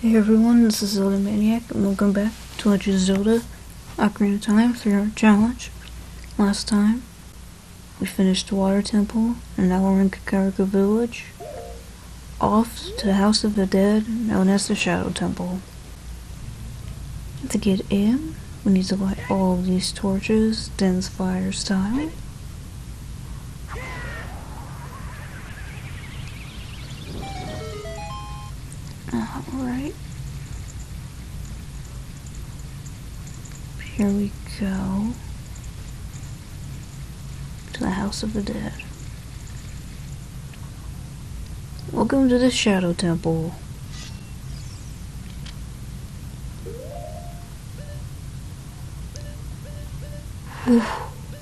Hey everyone, this is Zelda Maniac, and welcome back to Legend of Zelda Ocarina of Time 3 Heart Challenge. Last time, we finished the Water Temple, and now we're in Kakariko Village, off to the House of the Dead, known as the Shadow Temple. To get in, we need to light all these torches, Din's fire style. Alright. Here we go. To the House of the Dead. Welcome to the Shadow Temple. Oof.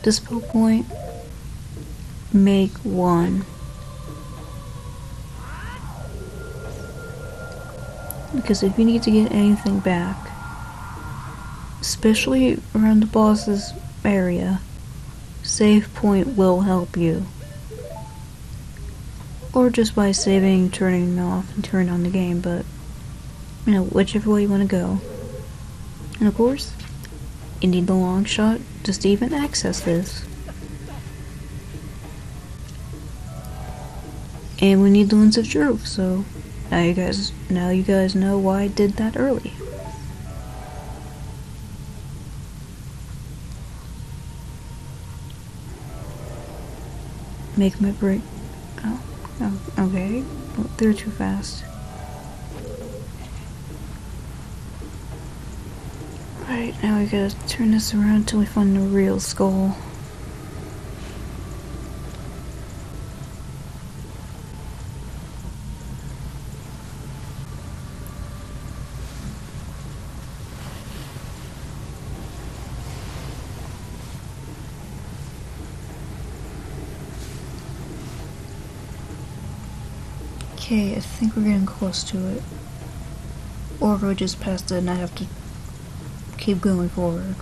Dispo point. Make one. Because if you need to get anything back, especially around the boss's area, save point will help you. Or just by saving, turning off, and turning on the game, but you know, whichever way you want to go. And of course, you need the long shot just to even access this. And we need the Lens of Truth, so now you guys now you guys know why I did that early. Make my break. Oh, oh okay. They're too fast. Right, now we gotta turn this around until we find the real skull. Okay, I think we're getting close to it. Or we just passed it and I have to keep going forward.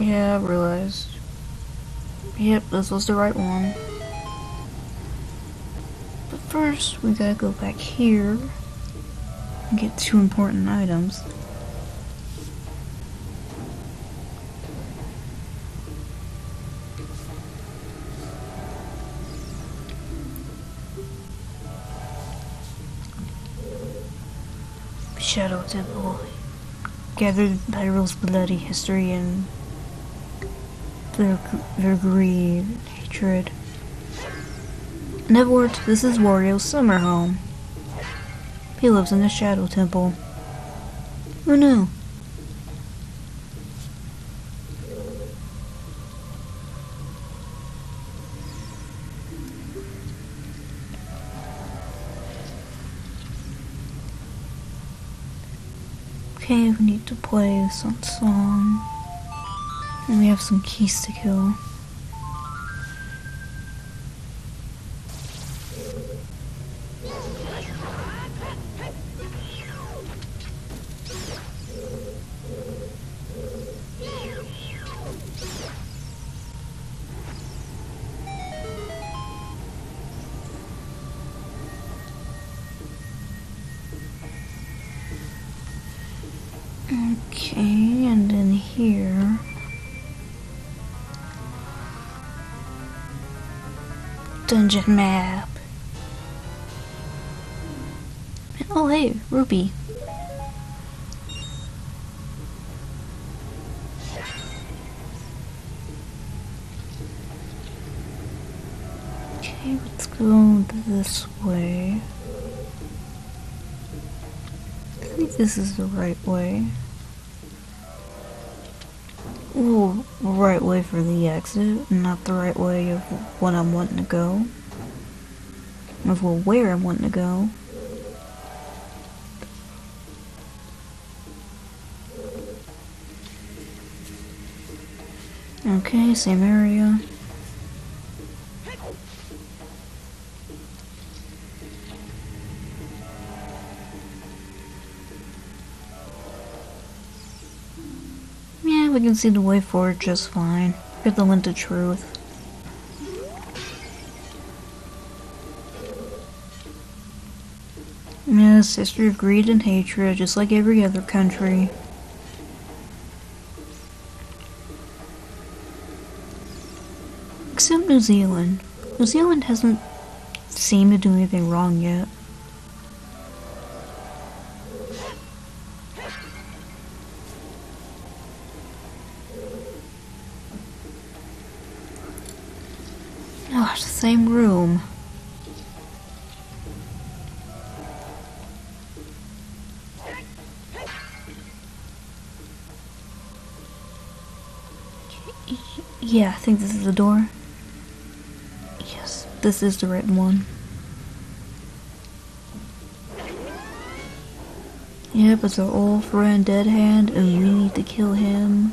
Yeah, I realized. Yep, this was the right one. But first, we gotta go back here and get two important items. Shadow Temple. Gathered Hyrule's bloody history and their, their greed, hatred. In other words, this is Wario's summer home. He lives in the Shadow Temple. Oh, Who knew? Okay, we need to play some song. And we have some keys to kill. Okay, and then here. Dungeon map. Oh hey, Ruby. Okay, let's go this way. I think this is the right way. Ooh, right way for the exit, not the right way of what I'm wanting to go of where I'm wanting to go. Okay, same area. Yeah, we can see the way forward just fine. Get the lens of truth. Yes, history of greed and hatred, just like every other country. Except New Zealand. New Zealand hasn't seemed to do anything wrong yet. Think this is the door. Yes, this is the right one. Yep, it's our old friend Dead Hand, and we need to kill him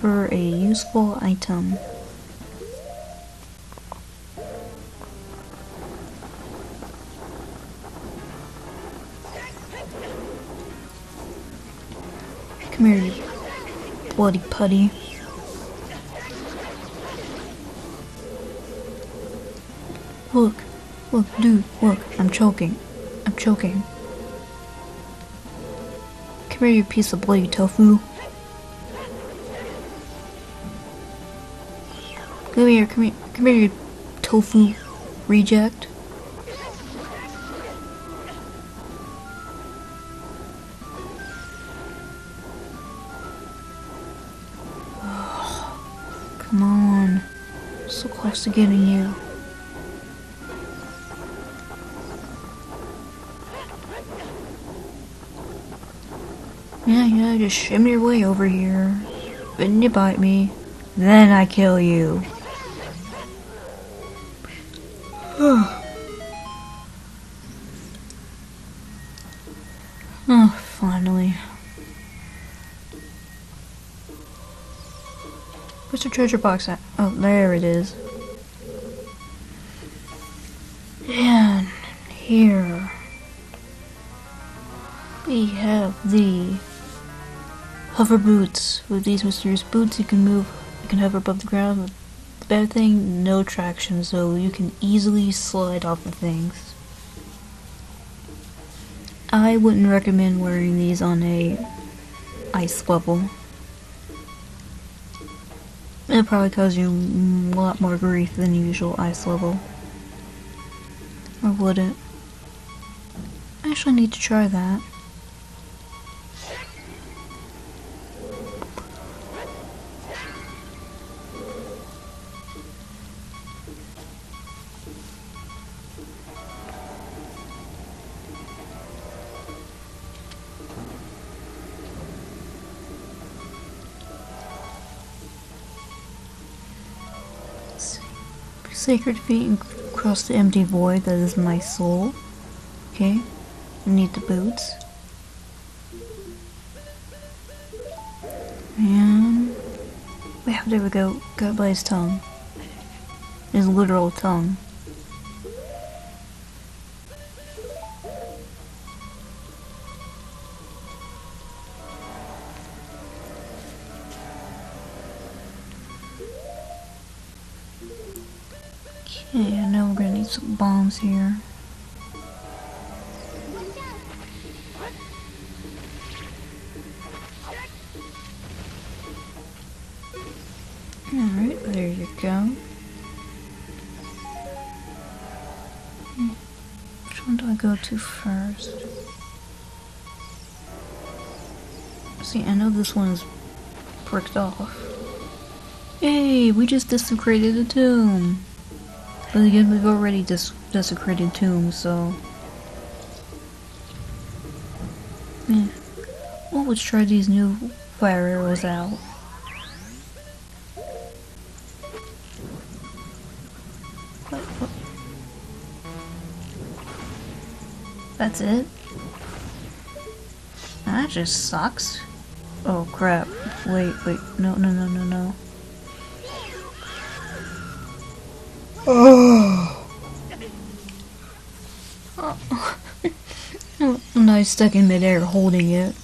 for a useful item. Come here, you bloody putty. Look, look, dude, look, I'm choking. I'm choking. Come here, you piece of bloody tofu. Come here, come here, come here, you tofu reject. Come on. So close to getting you. Just shimmy your way over here. Then you bite me. Then I kill you. oh, finally. Where's the treasure box at? Oh, there it is. And here we have the hover boots. With these mysterious boots, you can move, you can hover above the ground. The bad thing, no traction, so you can easily slide off of things. I wouldn't recommend wearing these on a ice level. It'll probably cause you a lot more grief than usual ice level. Or would it? I actually need to try that. Sacred feet and cross the empty void that is my soul. Okay, I need the boots. And yeah, there we go. Got by his tongue. His literal tongue. Which one do I go to first? See, I know this one is pricked off. Hey, we just desecrated a tomb. But again, we've already des desecrated tombs, so... Yeah. Well, let's try these new fire arrows out. That's it. That just sucks. Oh crap. Wait, wait. No, no, no, no, no. Oh. oh. now stuck in midair holding it.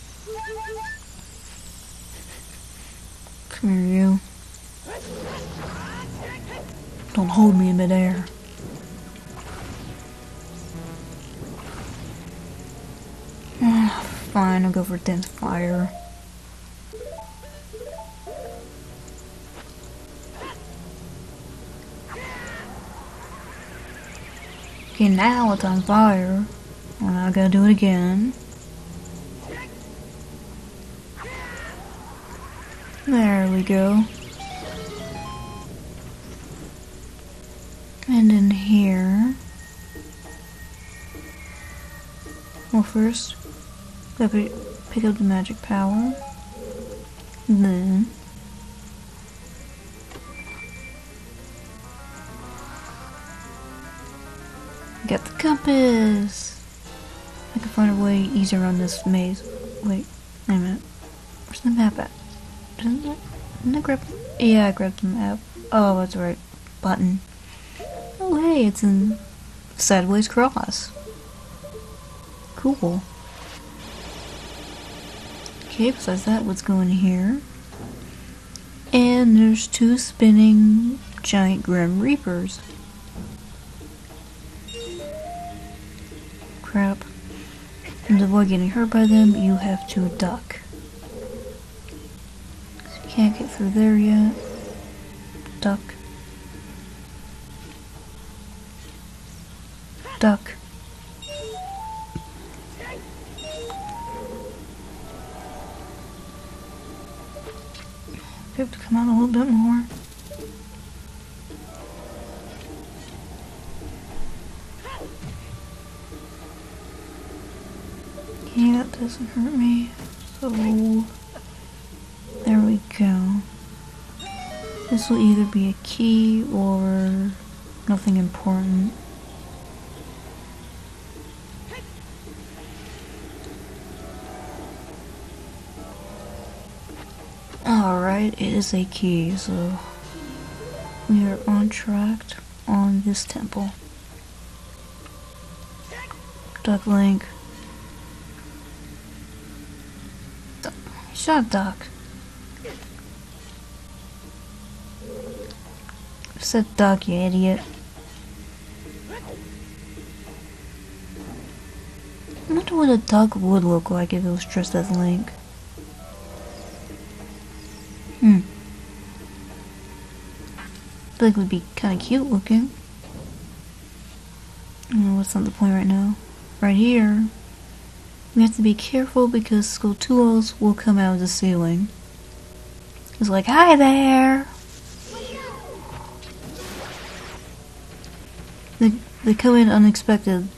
Fine, I'll go for Din's fire. Okay, now it's on fire. And I gotta do it again. There we go. And in here. Well, first, gotta pick up the magic power. Then. Get the compass! I can find a way easier around this maze. Wait, wait a minute. Where's the map at? Didn't I, didn't I grab... Yeah, I grabbed the map. Oh, that's right. Button. Oh, hey, it's in Sideways Cross. Cool. Okay, besides that, let's go in here. And there's two spinning giant Grim Reapers. Crap. And to avoid getting hurt by them, you have to duck. You can't get through there yet. Duck. Doesn't hurt me. So, there we go. This will either be a key or nothing important. Alright, it is a key, so we are on track on this temple. Duck Link. Shut up. I said Duck, you idiot. I wonder what a duck would look like if it was dressed as Link. Hmm. It would be kind of cute looking. What's not the point right now? Right here, we have to be careful because Skulltulas will come out of the ceiling. He's like, hi there! They, they come in unexpected,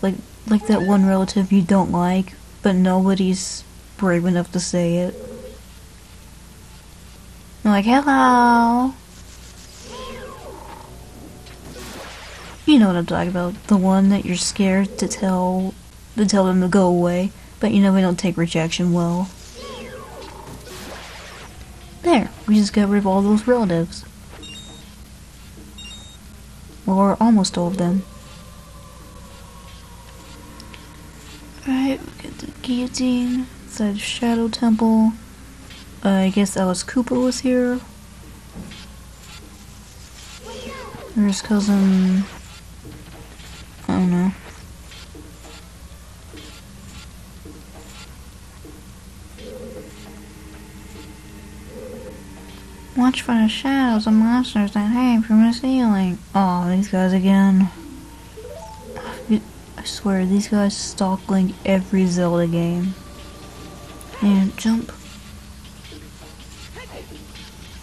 like like that one relative you don't like, but nobody's brave enough to say it. I'm like, hello! You know what I'm talking about. The one that you're scared to tell to tell them to go away, but you know we don't take rejection well. There, we just got rid of all those relatives. Or almost all of them. Alright, we get the guillotine, inside Shadow Temple. Uh, I guess Alice Cooper was here. There's cousin... I don't know. Watch for the shadows of monsters that hang from the ceiling. Oh, these guys again. I swear, these guys stalk Link every Zelda game. And jump.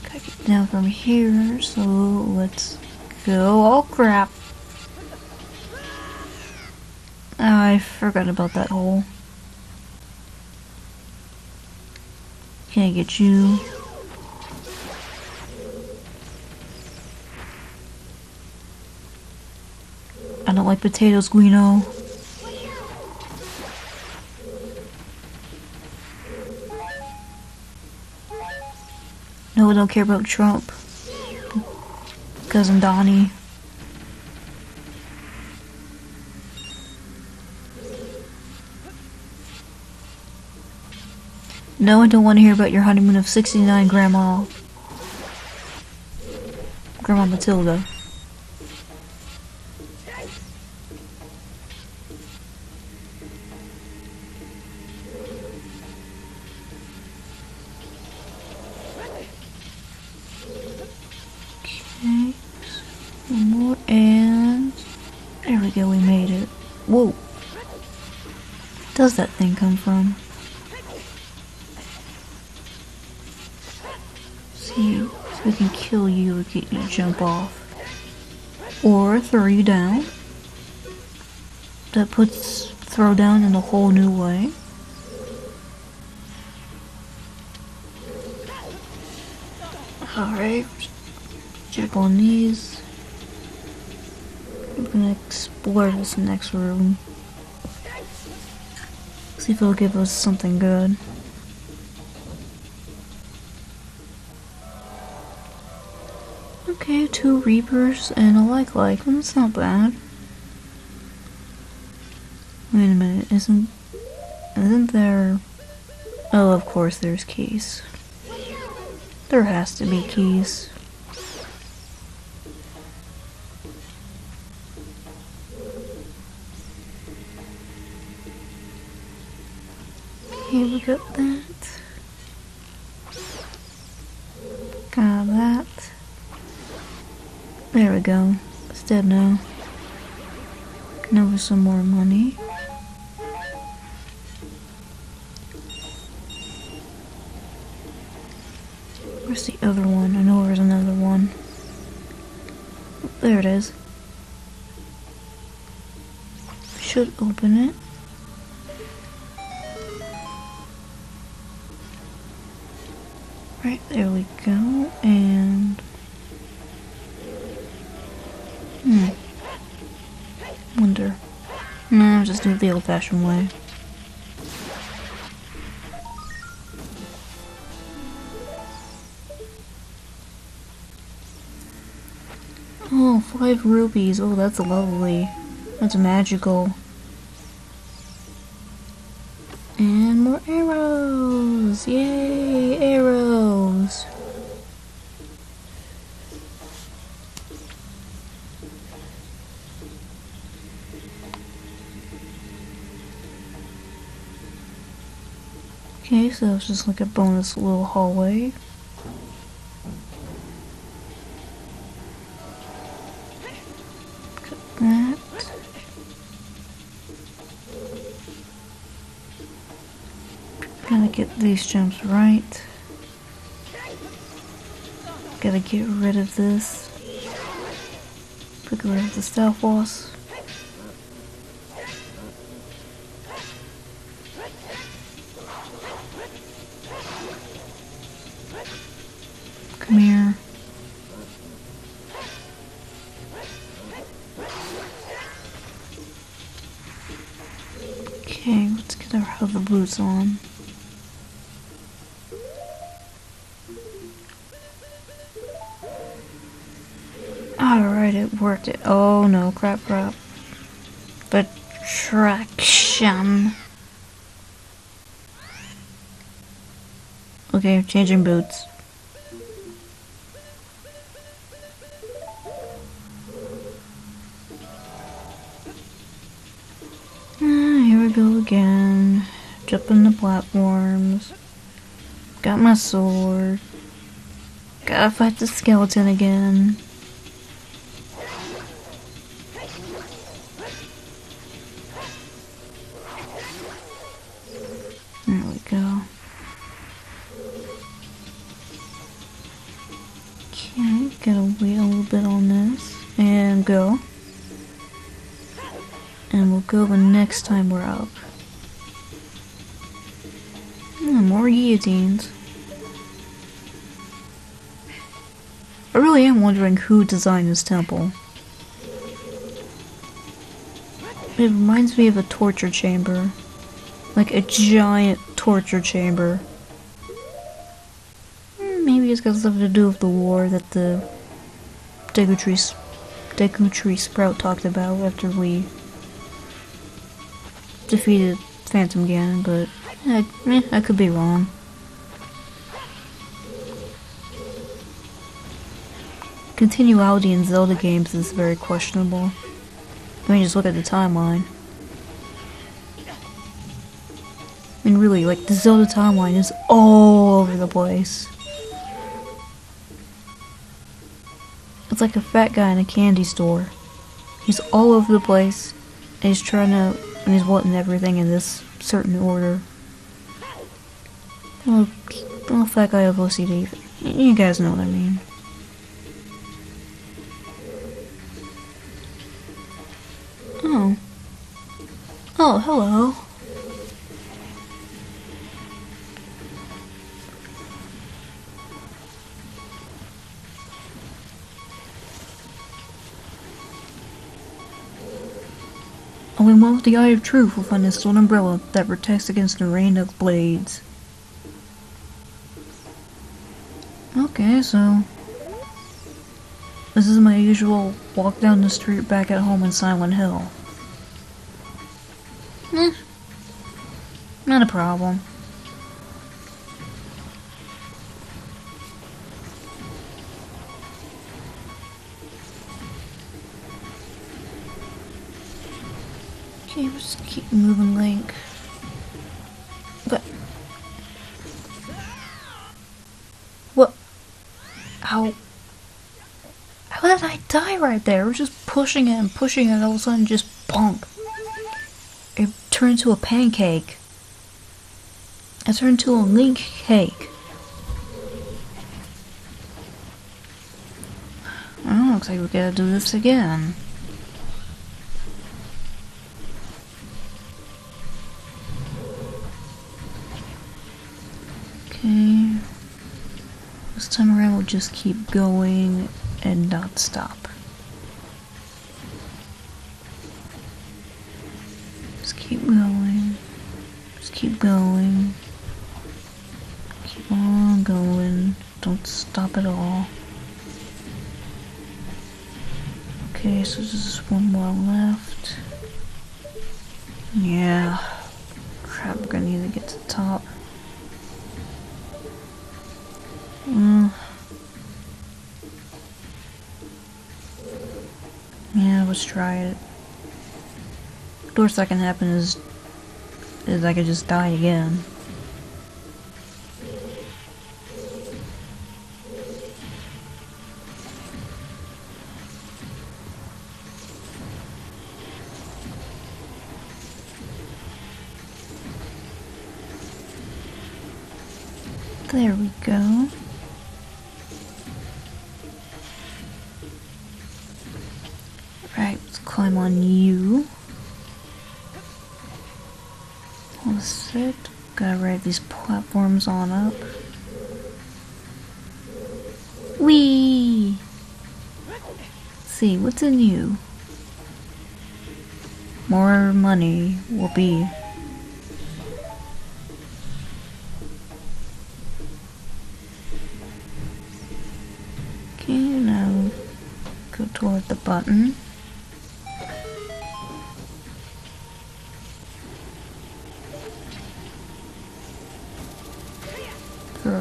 Gotta get down from here, so let's go. Oh crap. Oh, I forgot about that hole. Can't get you. not like potatoes, Guino. No, I don't care about Trump. cousin Donnie. No, I don't want to hear about your honeymoon of 69, Grandma. Grandma Matilda. And there we go, we made it. Whoa. Does that thing come from? See, so we can kill you and get you to jump off. Or throw you down. That puts throw down in a whole new way. Alright, check on these. Gonna explore this next room. See if it'll give us something good. Okay, two Reapers and a like like. That's not bad. Wait a minute, isn't isn't there Oh of course there's keys. There has to be keys. Okay, we got that. Got that. There we go. It's dead now. Now with some more money. Where's the other one? I know there's another one. There it is. Should open it. There we go, and... Hmm. Wonder. I'll just do it the old-fashioned way. Oh, five rupees. Oh, that's lovely. That's magical. And more arrows! Yay, arrows! Okay, so it's just like a bonus little hallway. Got that. Gotta get these jumps right. Gotta get rid of this. Get rid of the stealth boss. Boots on. Alright, it worked. It. Oh no, crap, crap. The traction. Okay, changing boots. Platforms. Got my sword. Gotta fight the skeleton again. I really am wondering who designed this temple. It reminds me of a torture chamber. Like a giant torture chamber. Hmm, Maybe it's got something to do with the war that the Deku Tree, Deku Tree Sprout talked about after we defeated Phantom Ganon, but eh, eh, I could be wrong. Continuality in Zelda games is very questionable. I mean, just look at the timeline. I mean, really, like, the Zelda timeline is all over the place. It's like a fat guy in a candy store. He's all over the place, and he's trying to, and he's wanting everything in this certain order. Little fat guy of OCD. You guys know what I mean. Oh. Oh, hello. Only one with the Eye of Truth will find a stone umbrella that protects against the rain of blades. Okay, so... This is my usual walk down the street back at home in Silent Hill. Not a problem. Okay, just keep moving, Link. But... What? How... How did I die right there? I was just pushing it and pushing it, and all of a sudden just bonk. It turned into a pancake. It turned into a link cake. Oh, looks like we gotta do this again. Okay. This time around we'll just keep going and not stop. Just keep going. Just keep going. On going. Don't stop at all. Okay, so just one more left. Yeah. Crap, we're gonna need to get to the top. Mm. Yeah, let's try it. The worst that can happen is is I could just die again. On up. Let's see, what's in you? More money will be. Okay, now go toward the button.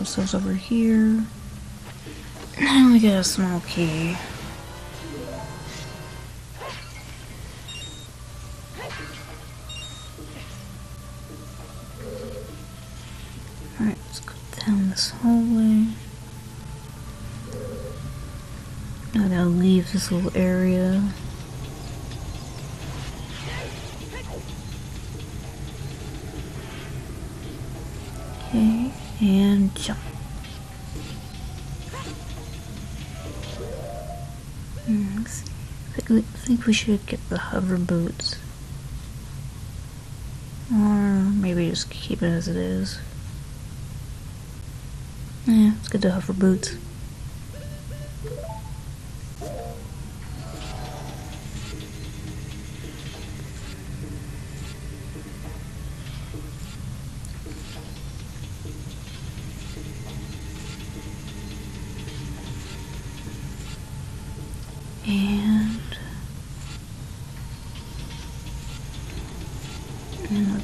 Ourselves over here. Now we get a small key. Alright, let's go down this hallway. Now gotta leave this little area. Think we- I think we should get the hover boots. Or maybe just keep it as it is. Yeah, let's get the hover boots.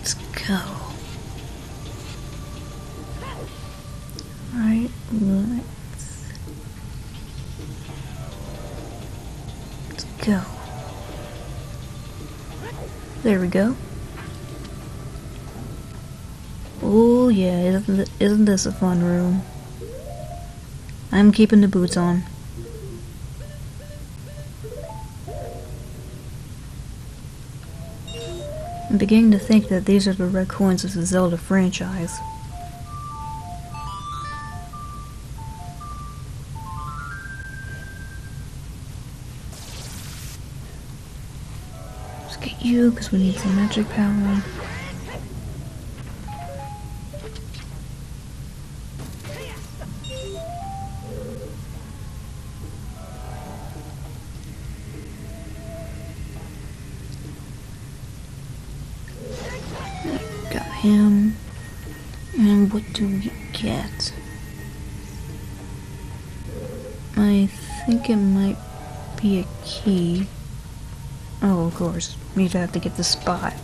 Let's go. Right, let's go? There we go. Oh yeah, isn't this a fun room? I'm keeping the boots on. I'm beginning to think that these are the red coins of the Zelda franchise. Let's get you, because we need some magic power. Him. And what do we get? I think it might be a key. Oh, of course. We'd have to get the spot.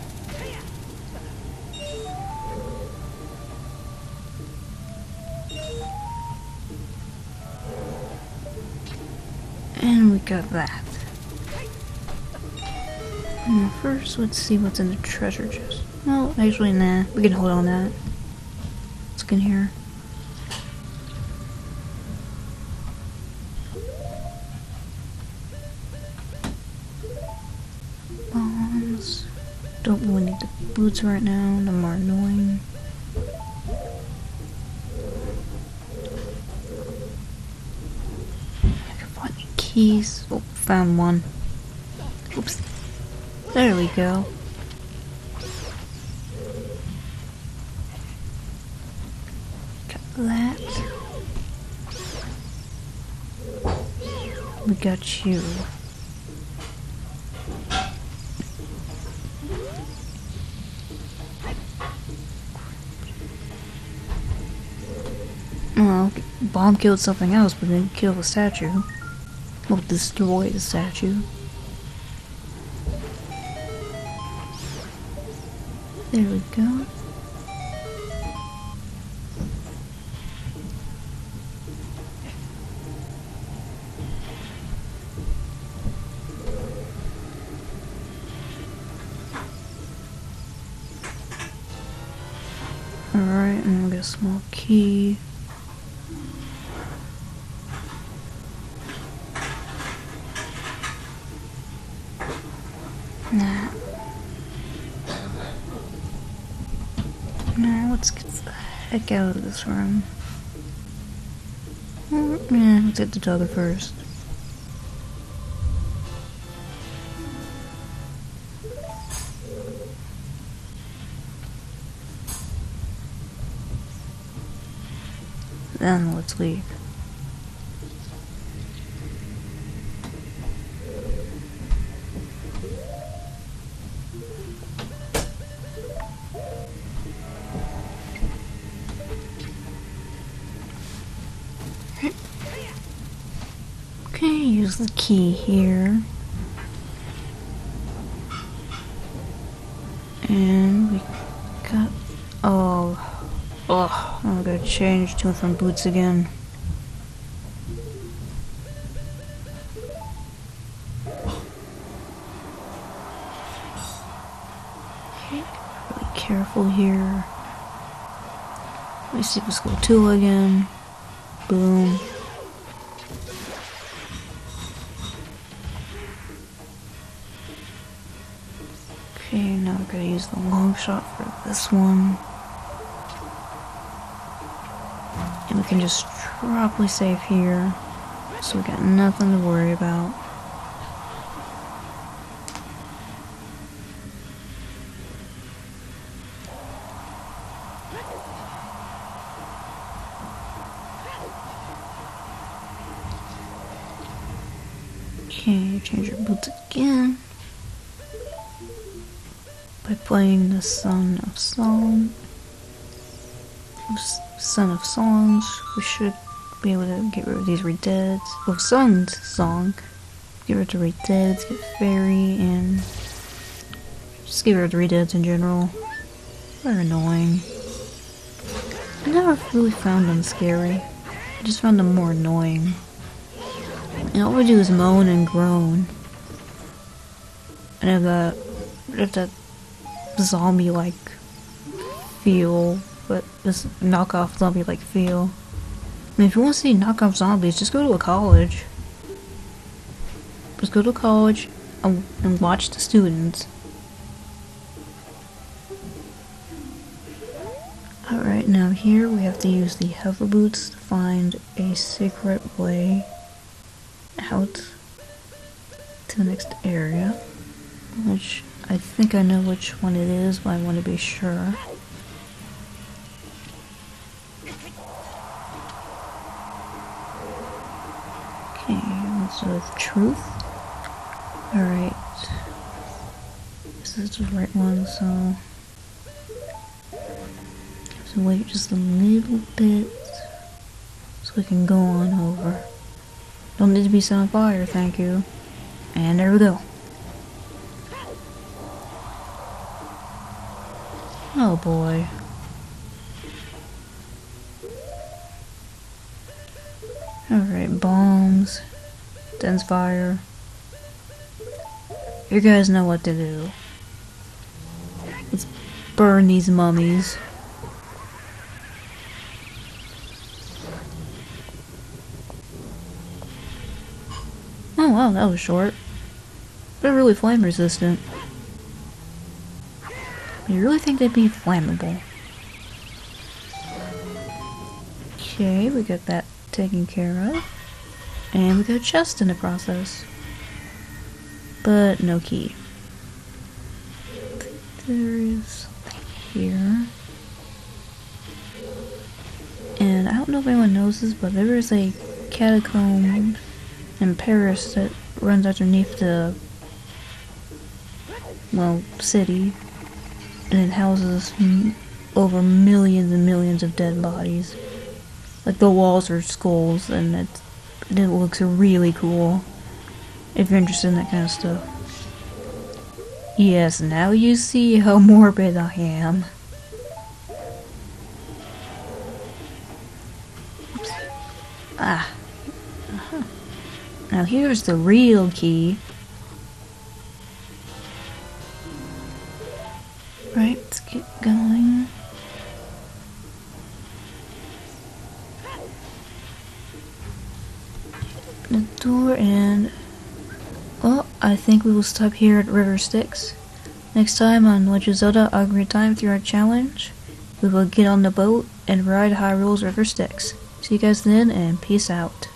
And we got that. First, let's see what's in the treasure chest. No, actually, nah. We can hold on that. Let's look in here. Bombs. Don't really need the boots right now. They're more annoying. I can find keys. Oh, found one. Oops. There we go. That. We got you. Well, bomb killed something else, but didn't kill the statue. Well, destroy the statue. There we go. Nah. Nah, let's get the heck out of this room. Yeah, let's get the dogger first. Then let's leave. Key here. And we got. Oh. Oh, I'm gonna change to from boots again. Okay, really careful here. Let me see if it's go two again. Boom. Gonna use the long shot for this one. And we can just probably save here. So we got nothing to worry about. Okay, change your boots again playing the Son of Song. Son of Songs. We should be able to get rid of these redeads. Well, Sun's song. Get rid of the redeads, get Fairy, and just get rid of the redeads in general. They're annoying. I never really found them scary. I just found them more annoying. And all we do is moan and groan. and have that, have that zombie-like feel, but this knockoff zombie-like feel. Mean, if you want to see knockoff zombies, just go to a college. Just go to college and, and watch the students. Alright, now here we have to use the hover boots to find a secret way out to the next area. Which I think I know which one it is, but I want to be sure. Okay, go with truth. Alright. This is the right one, so. To wait just a little bit so we can go on over. Don't need to be set on fire, thank you. And there we go. Oh boy. Alright, bombs. Din's fire. You guys know what to do. Let's burn these mummies. Oh wow, that was short. They're really flame resistant. You really think they'd be flammable? Okay, we got that taken care of. And we got a chest in the process. But no key. There is something here. And I don't know if anyone knows this, but there is a catacomb in Paris that runs underneath the well city and it houses over millions and millions of dead bodies. Like the walls are skulls and it, it looks really cool if you're interested in that kind of stuff. Yes now you see how morbid i am. Oops. ah. Uh-huh. now here's the real key think we will stop here at River Styx. Next time on Legend of Zelda Ocarina Time 3 Heart Challenge, we will get on the boat and ride Hyrule's River Styx. See you guys then and peace out.